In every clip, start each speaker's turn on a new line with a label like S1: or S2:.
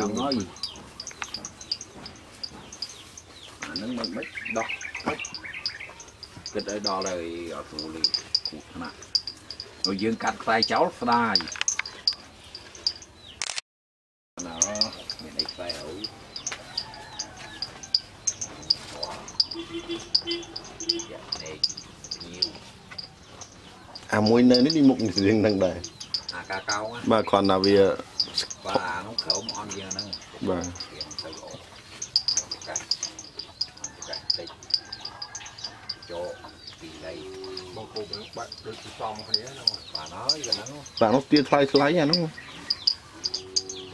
S1: không nói gì? À, nó mới mất đó cái đó đó là ở thủ lý cuộc nè rồi dương cắt tay cháu ra nó mình đi tay hữu. Dạ, à mỗi nơi nó đi một riêng đằng á, mà còn là vì នោះក្រោមអន់យើងហ្នឹង
S2: បាទ
S1: វាទៅល្អកាច់កាច់តិចយកពីលៃ
S3: បងគោបាក់ដូចសំគ្នាហ្នឹង
S1: បានហើយកាលហ្នឹង
S2: បាទនោះទាថ្លៃថ្លៃអានោះ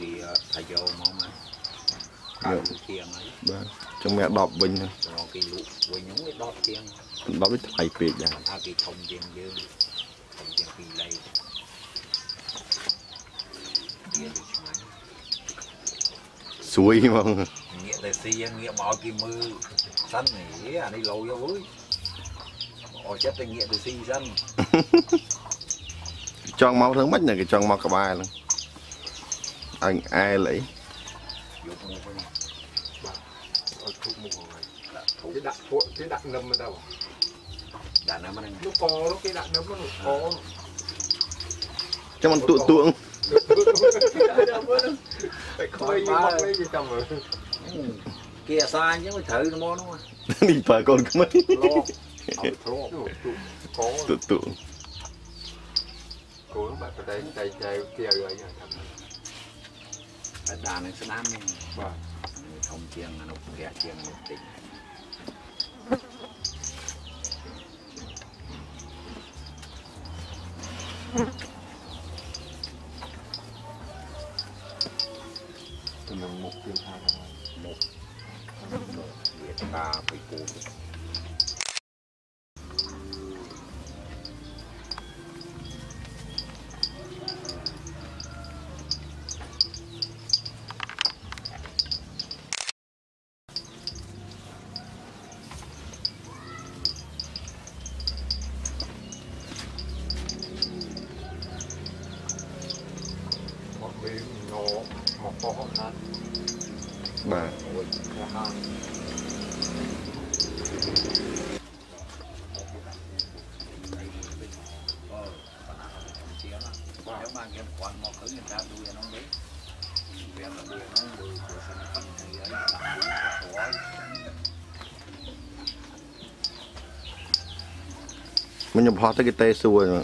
S1: ទាថាយកមកមកយកទៀងហើយ
S2: បាទចាំវា10វិញហ្នឹង
S1: គេលក់វិញហ្នឹងវា10ទៀង
S2: 10ដូចថ្លៃពេកដែរ
S1: ថាគេធំជាងយើងធំជាងពីលៃទៀ
S3: ត suối mong nghĩa là si
S2: nghĩa bỏ cái mưa xanh này à
S3: đi lâu vô vui bỏ chết tình nghĩa từ si xanh
S1: chọn máu thương mất này cái chọn máu cả bài luôn. Anh ai lấy? Ờ,
S2: cái đạn phụ cái đạn nấm ở
S1: đâu à? đạn nấm ở đây.
S3: Nó có nó cái
S2: đạn nấm nó
S3: có. Cho mình tụ tượng kia sai chứ mới thử nó món
S1: đúng không đi phải con cái mấy tụ tụ
S3: cô bạn
S1: ở đây đây đây kia rồi nhá thầm. Đàn này sẽ nam
S3: nhưng vâng. mà không chiêng nó cũng kẹt chiêng một tỉnh.
S1: Mm-hmm. từ một chương
S3: hai một một việt ba phẩy bốn បោះណាត់
S2: បាទ
S1: អូយ
S3: គេហា
S1: អឺបណ្ណាជាងបាទបានគេគាត់មកឃើញគេតាមឌួយអានោះទេវាមកឌួយនោះឌួយព្រោះសិនប៉ុណ្ណឹងហើយដាក់ឌួយទៅស្រួល
S2: មិញខ្ញុំផោះទៅគេទេសួរហ្មង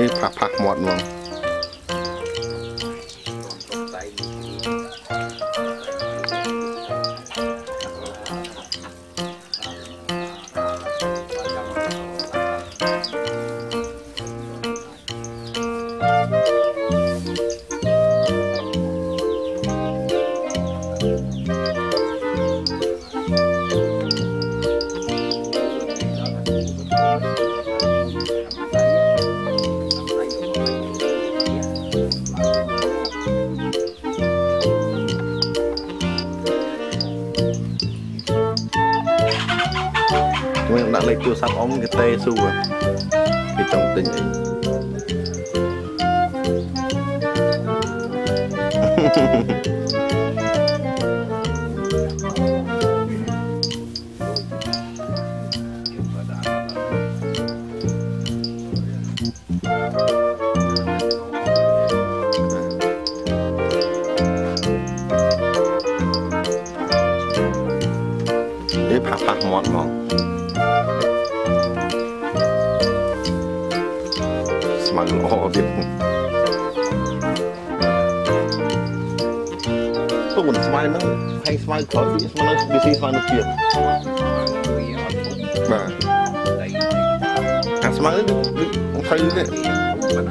S2: ี่
S1: ผักผัก
S2: หมดมั้ง មួយខ្ញុំ
S1: ដាក់លេ
S2: ខទូរស័ព្ទអ៊ំគេទេសួរគេចង់ទិញអីេផាក់ប៉ះមាត់ហ្មង Mann. Oh, wir. So, und zwei ហ្នឹងហែងស្មៅក្រោយវាស្មៅវាស៊ីស្មៅនឹងទៀតបាទខាងស្មៅវាមិនត្រូវទេបាទ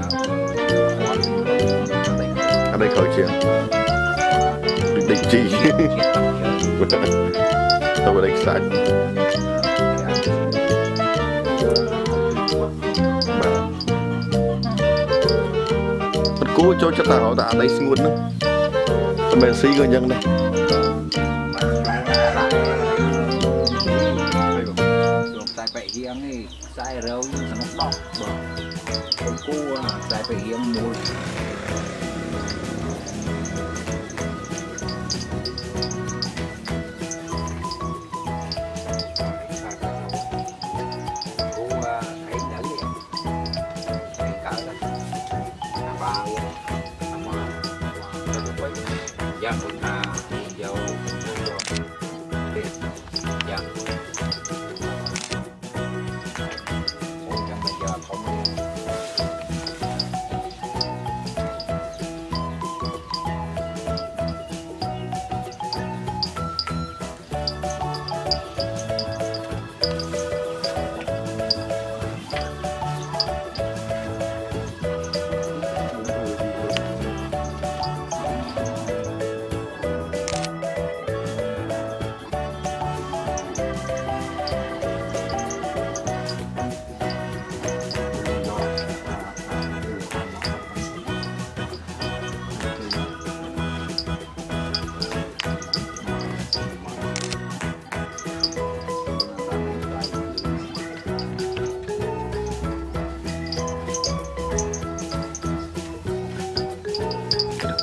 S2: អត់ដឹងក្រោយជាដូចជីគាត់ទៅដល់ខ្សាច់ ចូលចិត្តតែឲ្យតែអាដីស្ងួតហ្នឹងតែមែនស៊ីក៏អញ្ចឹងដែរ
S1: ជួបតែបែកហៀងនេះខ្សែរៅសំណុកដកបាទគូខ្សែបែកហៀងមួយ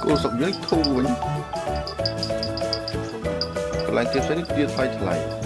S2: គោស្រុកយើងធូរវិញកន្លែងទៀតផ្សេងនេះទៀតថ្លៃថ្លៃ